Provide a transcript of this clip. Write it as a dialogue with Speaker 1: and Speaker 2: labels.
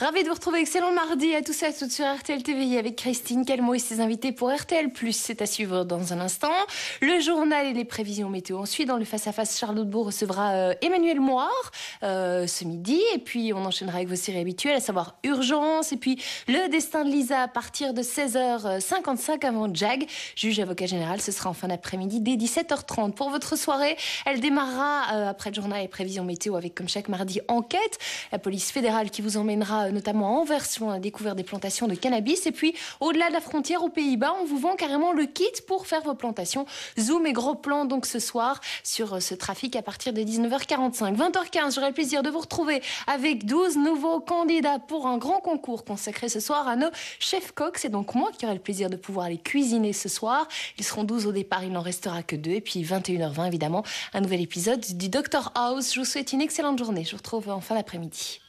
Speaker 1: Ravi de vous retrouver. Excellent mardi à tous et à toutes sur RTL TV avec Christine Calmo et ses invités pour RTL+. C'est à suivre dans un instant. Le journal et les prévisions météo. Ensuite, dans le face-à-face, Charlotte Bourg recevra euh, Emmanuel Moire euh, ce midi. Et puis, on enchaînera avec vos séries habituelles, à savoir Urgence. Et puis, Le Destin de Lisa à partir de 16h55 avant Jag. Juge avocat général, ce sera en fin d'après-midi dès 17h30. Pour votre soirée, elle démarrera euh, après le journal et prévisions météo avec, comme chaque mardi, enquête. La police fédérale qui vous emmènera euh, notamment en version à découvrir des plantations de cannabis. Et puis, au-delà de la frontière, aux Pays-Bas, on vous vend carrément le kit pour faire vos plantations. Zoom et gros plan donc ce soir sur euh, ce trafic à partir de 19h45. 20h15, j'aurai le plaisir de vous retrouver avec 12 nouveaux candidats pour un grand concours consacré ce soir à nos chefs coqs. C'est donc moi qui aurai le plaisir de pouvoir les cuisiner ce soir. Ils seront 12 au départ, il n'en restera que deux. Et puis 21h20, évidemment, un nouvel épisode du Dr House. Je vous souhaite une excellente journée. Je vous retrouve en fin d'après-midi.